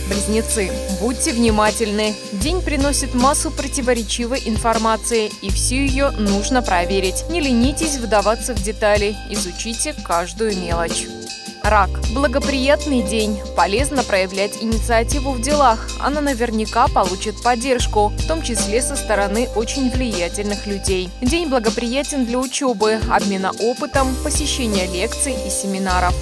Близнецы, будьте внимательны. День приносит массу противоречивой информации, и всю ее нужно проверить. Не ленитесь вдаваться в детали, изучите каждую мелочь. Рак. Благоприятный день. Полезно проявлять инициативу в делах. Она наверняка получит поддержку, в том числе со стороны очень влиятельных людей. День благоприятен для учебы, обмена опытом, посещения лекций и семинаров.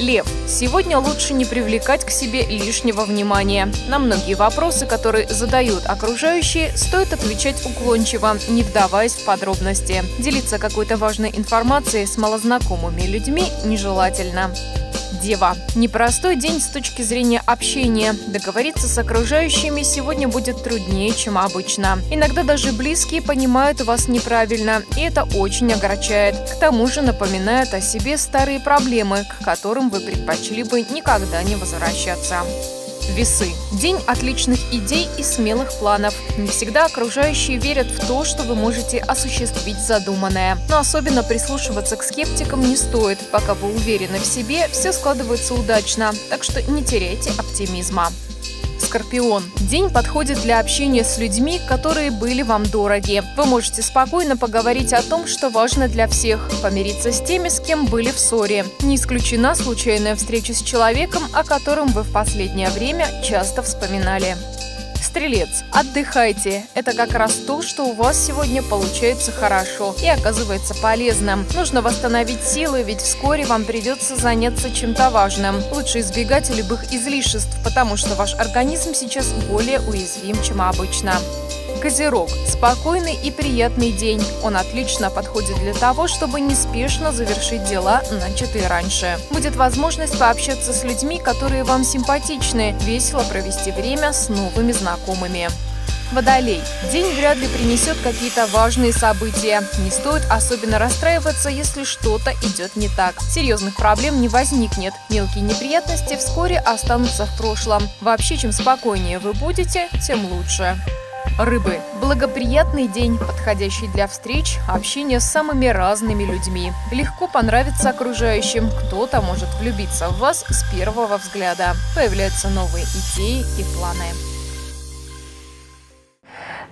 Лев. Сегодня лучше не привлекать к себе лишнего внимания. На многие вопросы, которые задают окружающие, стоит отвечать уклончиво, не вдаваясь в подробности. Делиться какой-то важной информацией с малознакомыми людьми нежелательно. Дева. Непростой день с точки зрения общения. Договориться с окружающими сегодня будет труднее, чем обычно. Иногда даже близкие понимают вас неправильно, и это очень огорчает. К тому же напоминают о себе старые проблемы, к которым вы предпочли бы никогда не возвращаться. Весы. День отличных идей и смелых планов. Не всегда окружающие верят в то, что вы можете осуществить задуманное. Но особенно прислушиваться к скептикам не стоит. Пока вы уверены в себе, все складывается удачно. Так что не теряйте оптимизма. Скорпион. День подходит для общения с людьми, которые были вам дороги. Вы можете спокойно поговорить о том, что важно для всех, помириться с теми, с кем были в ссоре. Не исключена случайная встреча с человеком, о котором вы в последнее время часто вспоминали. Стрелец, отдыхайте. Это как раз то, что у вас сегодня получается хорошо и оказывается полезным. Нужно восстановить силы, ведь вскоре вам придется заняться чем-то важным. Лучше избегать любых излишеств, потому что ваш организм сейчас более уязвим, чем обычно. Козерог. Спокойный и приятный день. Он отлично подходит для того, чтобы неспешно завершить дела, начатые раньше. Будет возможность пообщаться с людьми, которые вам симпатичны, весело провести время с новыми знакомыми. Водолей. День вряд ли принесет какие-то важные события. Не стоит особенно расстраиваться, если что-то идет не так. Серьезных проблем не возникнет. Мелкие неприятности вскоре останутся в прошлом. Вообще, чем спокойнее вы будете, тем лучше. Рыбы – благоприятный день, подходящий для встреч, общения с самыми разными людьми. Легко понравиться окружающим, кто-то может влюбиться в вас с первого взгляда. Появляются новые идеи и планы.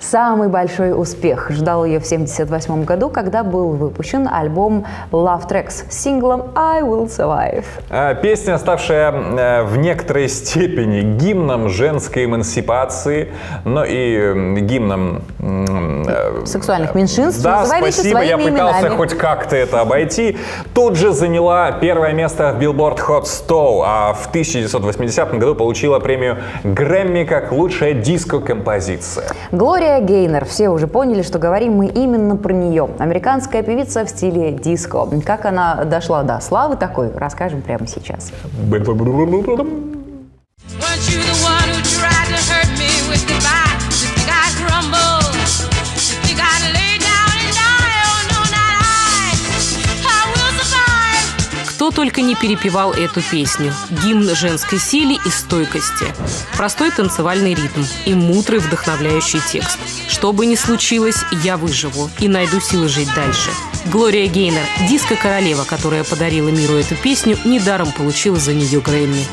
Самый большой успех ждал ее в 1978 году, когда был выпущен альбом Love Tracks с синглом I Will Survive. А, песня, ставшая э, в некоторой степени гимном женской эмансипации, но и гимном... Э, Сексуальных меньшинств. Да, спасибо, я пытался именами. хоть как-то это обойти. Тут же заняла первое место в Billboard Hot 100, а в 1980 году получила премию Грэмми как лучшая диско-композиция. Глория Глория Гейнер. Все уже поняли, что говорим мы именно про нее. Американская певица в стиле диско. Как она дошла до славы такой, расскажем прямо сейчас. Только не перепевал эту песню. Гимн женской силе и стойкости. Простой танцевальный ритм и мудрый вдохновляющий текст. Что бы ни случилось, я выживу и найду силы жить дальше. Глория Гейнер, диско-королева, которая подарила миру эту песню, недаром получила за нее Грэмми.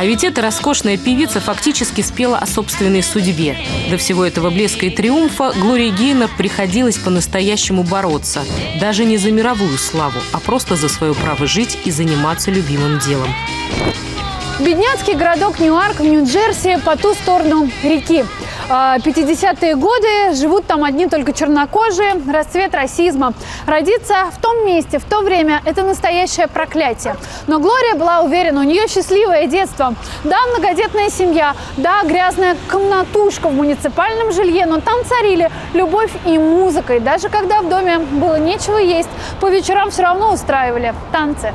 А ведь эта роскошная певица фактически спела о собственной судьбе. До всего этого блеска и триумфа Глории Гейнер приходилось по-настоящему бороться. Даже не за мировую славу, а просто за свое право жить и заниматься любимым делом. Бедняцкий городок Ньюарк в Нью-Джерси по ту сторону реки. 50-е а, годы живут там одни только чернокожие, расцвет расизма. Родиться в том месте, в то время – это настоящее проклятие. Но Глория была уверена, у нее счастливое детство. Да, многодетная семья, да, грязная комнатушка в муниципальном жилье, но там царили любовь и музыка. И даже когда в доме было нечего есть, по вечерам все равно устраивали танцы.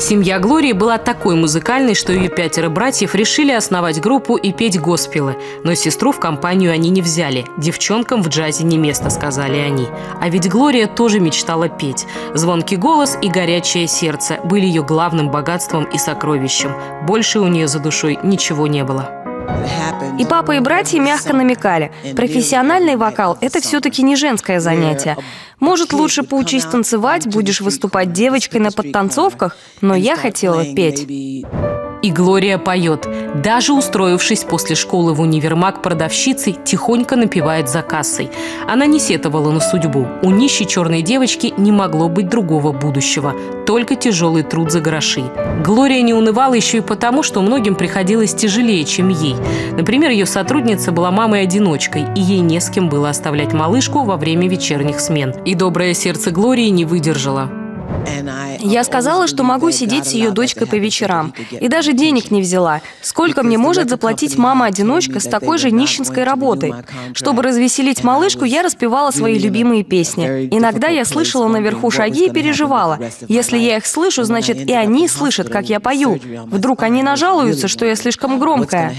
Семья Глории была такой музыкальной, что ее пятеро братьев решили основать группу и петь госпелы. Но сестру в компанию они не взяли. Девчонкам в джазе не место, сказали они. А ведь Глория тоже мечтала петь. Звонкий голос и горячее сердце были ее главным богатством и сокровищем. Больше у нее за душой ничего не было. И папа и братья мягко намекали, профессиональный вокал – это все-таки не женское занятие. Может, лучше поучись танцевать, будешь выступать девочкой на подтанцовках, но я хотела петь. И Глория поет. Даже устроившись после школы в универмаг продавщицей, тихонько напевает за кассой. Она не сетовала на судьбу. У нищей черной девочки не могло быть другого будущего. Только тяжелый труд за гроши. Глория не унывала еще и потому, что многим приходилось тяжелее, чем ей. Например, ее сотрудница была мамой-одиночкой, и ей не с кем было оставлять малышку во время вечерних смен. И доброе сердце Глории не выдержало. Я сказала, что могу сидеть с ее дочкой по вечерам. И даже денег не взяла. Сколько мне может заплатить мама-одиночка с такой же нищенской работой? Чтобы развеселить малышку, я распевала свои любимые песни. Иногда я слышала наверху шаги и переживала. Если я их слышу, значит и они слышат, как я пою. Вдруг они нажалуются, что я слишком громкая.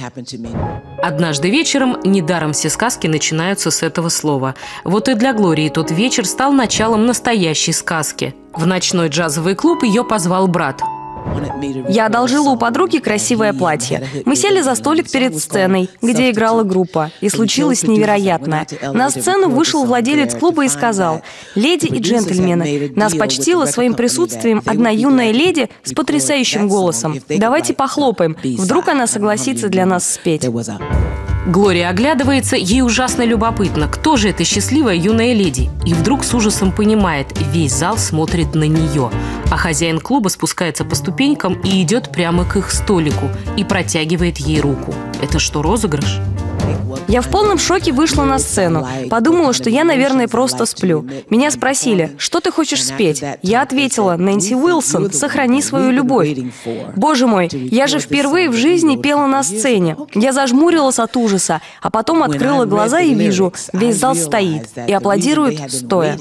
Однажды вечером недаром все сказки начинаются с этого слова. Вот и для Глории тот вечер стал началом настоящей сказки. В ночной джазовый клуб ее позвал брат. Я одолжила у подруги красивое платье. Мы сели за столик перед сценой, где играла группа, и случилось невероятное. На сцену вышел владелец клуба и сказал, «Леди и джентльмены, нас почтила своим присутствием одна юная леди с потрясающим голосом. Давайте похлопаем, вдруг она согласится для нас спеть». Глория оглядывается, ей ужасно любопытно, кто же эта счастливая юная леди. И вдруг с ужасом понимает, весь зал смотрит на нее. А хозяин клуба спускается по ступенькам и идет прямо к их столику и протягивает ей руку. Это что, розыгрыш? Я в полном шоке вышла на сцену. Подумала, что я, наверное, просто сплю. Меня спросили, что ты хочешь спеть? Я ответила, Нэнси Уилсон, сохрани свою любовь. Боже мой, я же впервые в жизни пела на сцене. Я зажмурилась от ужаса, а потом открыла глаза и вижу, весь зал стоит и аплодирует стоя.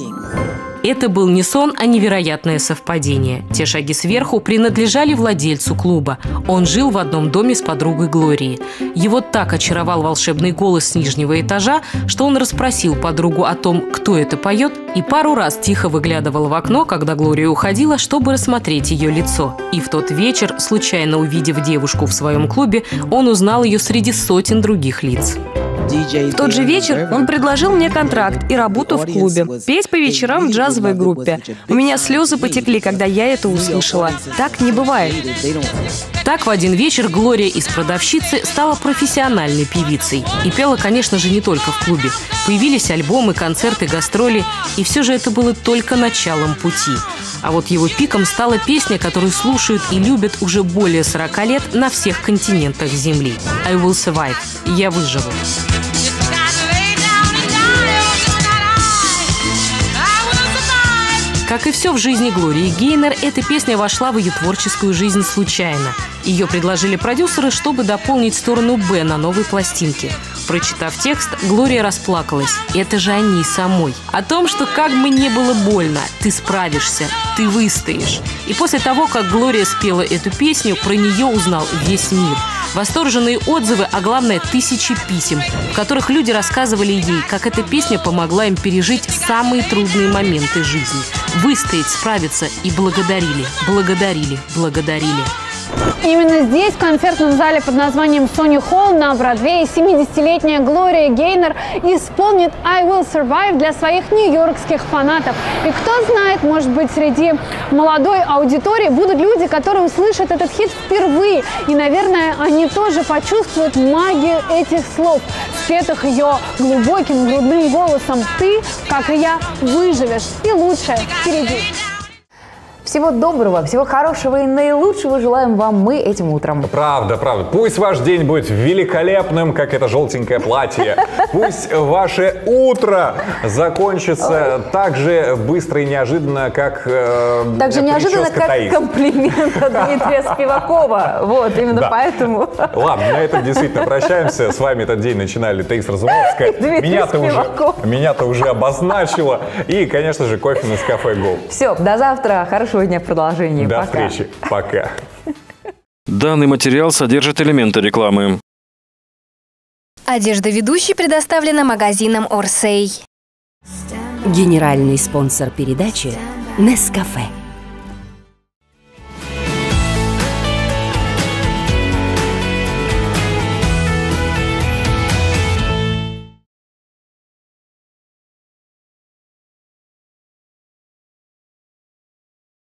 Это был не сон, а невероятное совпадение. Те шаги сверху принадлежали владельцу клуба. Он жил в одном доме с подругой Глории. Его так очаровал волшебный голос с нижнего этажа, что он расспросил подругу о том, кто это поет, и пару раз тихо выглядывал в окно, когда Глория уходила, чтобы рассмотреть ее лицо. И в тот вечер, случайно увидев девушку в своем клубе, он узнал ее среди сотен других лиц. В тот же вечер он предложил мне контракт и работу в клубе. Петь по вечерам в джазовой группе. У меня слезы потекли, когда я это услышала. Так не бывает. Так в один вечер Глория из продавщицы стала профессиональной певицей. И пела, конечно же, не только в клубе. Появились альбомы, концерты, гастроли. И все же это было только началом пути. А вот его пиком стала песня, которую слушают и любят уже более 40 лет на всех континентах Земли. «I will survive» – «Я выживу». Yeah. Как и все в жизни Глории Гейнер, эта песня вошла в ее творческую жизнь случайно. Ее предложили продюсеры, чтобы дополнить сторону «Б» на новой пластинке. Прочитав текст, Глория расплакалась. Это же о ней самой. О том, что как бы не было больно, ты справишься, ты выстоишь. И после того, как Глория спела эту песню, про нее узнал весь мир – Восторженные отзывы, а главное тысячи писем, в которых люди рассказывали ей, как эта песня помогла им пережить самые трудные моменты жизни. Выстоять, справиться и благодарили, благодарили, благодарили. Именно здесь, в концертном зале под названием Сони Холл на Бродвее, 70-летняя Глория Гейнер исполнит «I Will Survive» для своих нью-йоркских фанатов. И кто знает, может быть, среди молодой аудитории будут люди, которые услышат этот хит впервые. И, наверное, они тоже почувствуют магию этих слов, спетых ее глубоким грудным голосом. Ты, как и я, выживешь. И лучшее впереди. Всего доброго, всего хорошего и наилучшего желаем вам мы этим утром. Правда, правда. Пусть ваш день будет великолепным, как это желтенькое платье. Пусть ваше утро закончится так же быстро и неожиданно, как э, Так же неожиданно, как комплимент от Дмитрия Спивакова. Вот, именно поэтому. Ладно, на этом действительно прощаемся. С вами этот день начинали Таис Разумовская. Меня-то уже, меня-то уже обозначила. И, конечно же, кофе на кафе Гол. Все, до завтра. Хорошего сегодня в продолжении. До Пока. встречи. Пока. Данный материал содержит элементы рекламы. Одежда ведущей предоставлена магазином Орсей. Генеральный спонсор передачи Нескафе.